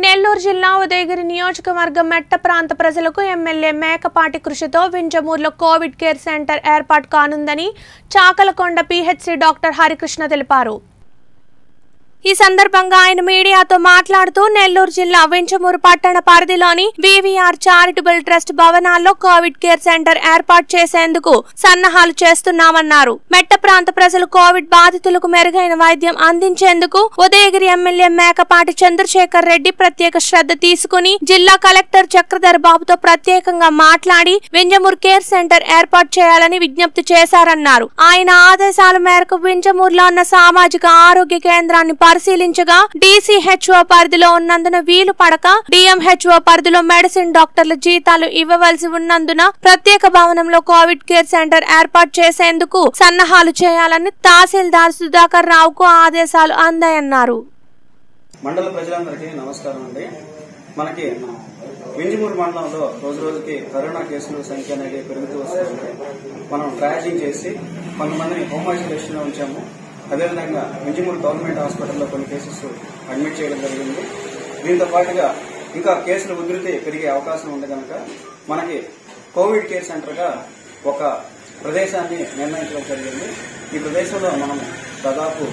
నెల్లూరు జిల్లా ఉదయగిరి నియోజకవర్గం మెట్ట ప్రాంత ప్రజలకు ఎమ్మెల్యే మేకపాటి కృషితో వింజమూరులో కోవిడ్ కేర్ సెంటర్ ఏర్పాటు కానుందని చాకలకొండ పీహెచ్సీ డాక్టర్ హరికృష్ణ తెలిపారు. ఈ సందర్భంగా ఆయన మీడియాతో మాట్లాడుతూ నెల్లూరు జిల్లా వెంచమూరు పట్టణ పరిధిలోని వివిఆర్ చారిటబుల్ ట్రస్ట్ భవనాల్లో కోవిడ్ కేర్ సెంటర్ ఏర్పాటు చేసేందుకు సన్నాహాలు చేస్తున్నామన్నారు. మెట్ట ప్రాంత ప్రజలు కోవిడ్ బాధితులకు మెరుగైన వైద్యం అందించేందుకు ఉదయగిరి ఎమ్మెల్యే మేకపాటి చంద్రశేఖర్ రెడ్డి ప్రత్యేక శ్రద్ధ తీసుకుని జిల్లా కలెక్టర్ చక్రధర్ బాబుతో ప్రత్యేకంగా మాట్లాడి వింజమూర్ కేర్ సెంటర్ ఏర్పాటు చేయాలని విజ్ఞప్తి చేశారన్నారు. ఆయన ఆదేశాల మేరకు వింజమూర్లో ఉన్న సామాజిక ఆరోగ్య కేంద్రాన్ని పరిశీలించగా డీసీహెచ్ఓ పరిధిలో ఉన్నందున వీలు పడక డిఎంహెచ్ఓ పరిధిలో మెడిసిన్ డాక్టర్ల జీతాలు ఇవ్వవలసి ఉన్నందున ప్రత్యేక భవనంలో కోవిడ్ కేర్ సెంటర్ ఏర్పాటు చేసేందుకు సన్నాహాలు చేయాలని తహసీల్దార్ సుధాకర్ రావుకు ఆదేశాలు అందాయన్నారు. మండల ప్రజలందరికీ నమస్కారం అండి. మనకి వింజమూరు మండలంలో రోజు రోజుకి కరోనా కేసుల సంఖ్య అనేది పెరుగుతూ వస్తుంది మనం ట్రాకింగ్ చేసి కొంతమందిని హోమ్ ఐసోలేషన్లో ఉంచాము. అదేవిధంగా వింజమూరు గవర్నమెంట్ హాస్పిటల్లో కొన్ని కేసెస్ అడ్మిట్ చేయడం జరిగింది. దీంతో పాటుగా ఇంకా కేసుల ఉధృతి పెరిగే అవకాశం ఉంది కనుక మనకి కోవిడ్ కేర్ సెంటర్గా ఒక ప్రదేశాన్ని నిర్ణయించడం జరిగింది. ఈ ప్రదేశంలో మనం దాదాపు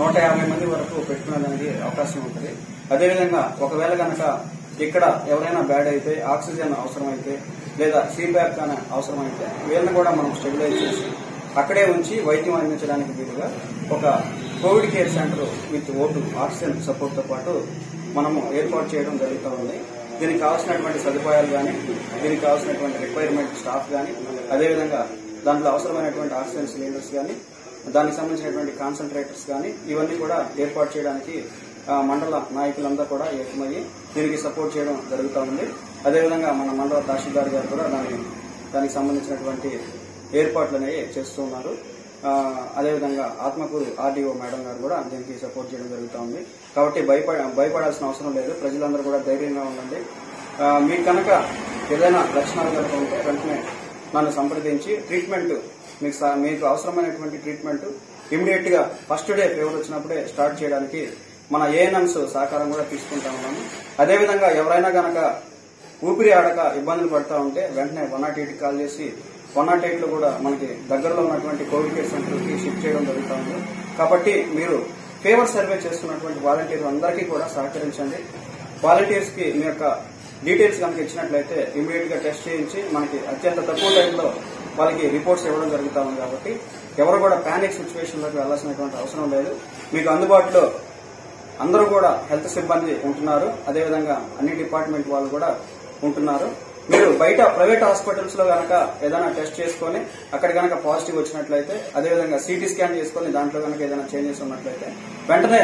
నూట యాభై మంది వరకు పెట్టుకునేదానికి అవకాశం ఉంటుంది. అదేవిధంగా ఒకవేళ కనుక ఇక్కడ ఎవరైనా బ్యాడ్ అయితే ఆక్సిజన్ అవసరమైతే లేదా సీబ్యాక్ కానీ అవసరమైతే వీళ్ళని కూడా మనం స్టెబిలైజ్ చేసి అక్కడే ఉంచి వైద్యం అందించడానికి వీలుగా ఒక కోవిడ్ కేర్ సెంటర్ విత్ ఓటు ఆక్సిజన్ సపోర్ట్తో పాటు మనము ఏర్పాటు చేయడం జరుగుతూ ఉంది. దీనికి కావాల్సినటువంటి సదుపాయాలు కానీ దీనికి కావాల్సినటువంటి రిక్వైర్మెంట్ స్టాఫ్ కానీ అదేవిధంగా దాంట్లో అవసరమైనటువంటి ఆక్సిజన్ సిలిండర్స్ కానీ దానికి సంబంధించినటువంటి కాన్సన్ట్రేటర్స్ కానీ ఇవన్నీ కూడా ఏర్పాటు చేయడానికి ఆ, మండల నాయకులంతా కూడా ఏకమయ్యి దీనికి సపోర్ట్ చేయడం జరుగుతూ ఉంది. అదేవిధంగా మన మండల తహసీల్దార్ గారు కూడా దాని దానికి సంబంధించినటువంటి ఏర్పాట్లు అనేవి చేస్తున్నారు అదేవిధంగా ఆత్మకూరు ఆర్డీఓ మేడం గారు కూడా దీనికి సపోర్ట్ చేయడం జరుగుతూ ఉంది కాబట్టి భయపడ భయపడాల్సిన అవసరం లేదు. ప్రజలందరూ కూడా ధైర్యంగా ఉండండి. మీకు కనుక ఏదైనా లక్షణాలు కనుక ఉంటే వెంటనే నన్ను సంప్రదించి ట్రీట్మెంట్ మీకు మీకు అవసరమైనటువంటి ట్రీట్మెంట్ ఇమీడియట్గా ఫస్ట్ డే ఫీవర్ వచ్చినప్పుడే స్టార్ట్ చేయడానికి మన ఏఎన్ఎంస్ సహకారం కూడా తీసుకుంటా ఉన్నాము అదేవిధంగా ఎవరైనా గనక ఊపిరి ఆడక ఇబ్బందులు పడతా ఉంటే వెంటనే వన్ నాట్ ఎయిట్ కాల్ చేసి వన్ నాట్ ఎయిట్లో కూడా మనకి దగ్గరలో ఉన్నటువంటి కోవిడ్ కేర్ సెంటర్కి షిఫ్ట్ చేయడం జరుగుతూ ఉంది. కాబట్టి మీరు ఫేవర్ సర్వే చేస్తున్నటువంటి వాలంటీర్లు అందరికీ కూడా సహకరించండి. వాలంటీర్స్కి మీ యొక్క డీటెయిల్స్ కనుక ఇచ్చినట్లయితే ఇమీడియట్గా టెస్ట్ చేయించి మనకి అత్యంత తక్కువ టైంలో వాళ్ళకి రిపోర్ట్స్ ఇవ్వడం జరుగుతా ఉంది కాబట్టి ఎవరు కూడా ప్యానిక్ సిచ్యువేషన్లోకి వెళ్ళాల్సినటువంటి అవసరం లేదు. మీకు అందుబాటులో అందరూ కూడా హెల్త్ సిబ్బంది ఉంటున్నారు. అదేవిధంగా అన్ని డిపార్ట్మెంట్ వాళ్ళు కూడా ఉంటున్నారు. మీరు బయట ప్రైవేట్ హాస్పిటల్స్లో గనక ఏదైనా టెస్ట్ చేసుకొని అక్కడ గనక పాజిటివ్ వచ్చినట్లయితే అదేవిధంగా సిటీ స్కాన్ చేసుకొని దాంట్లో గనక ఏదైనా చేంజెస్ ఉన్నట్లయితే వెంటనే